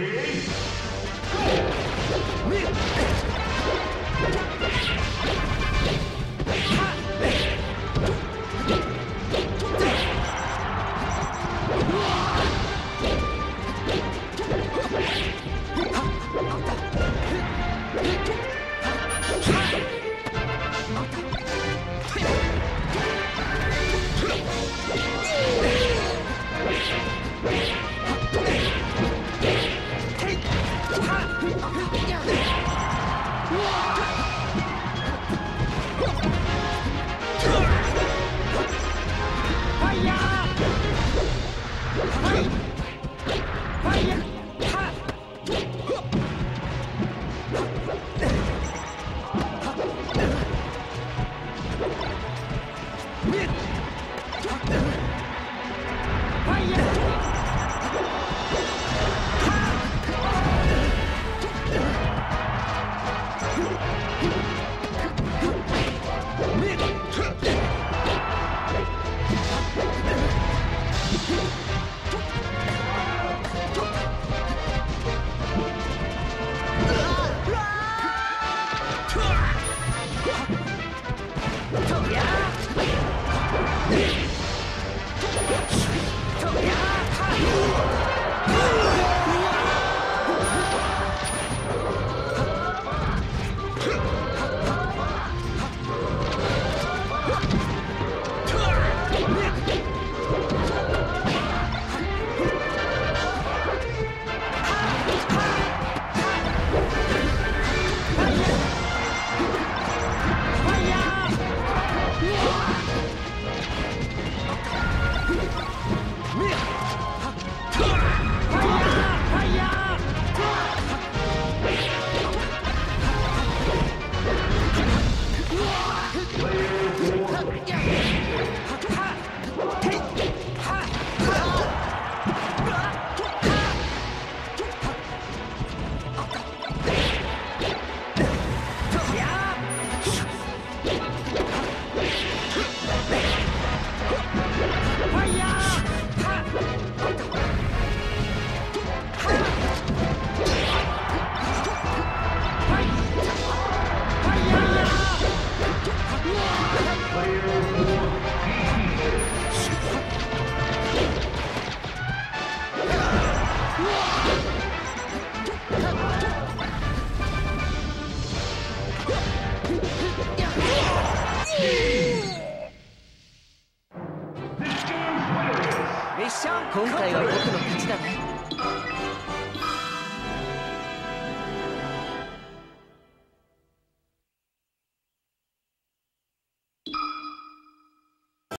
Ready? 今回は僕の勝ちだね。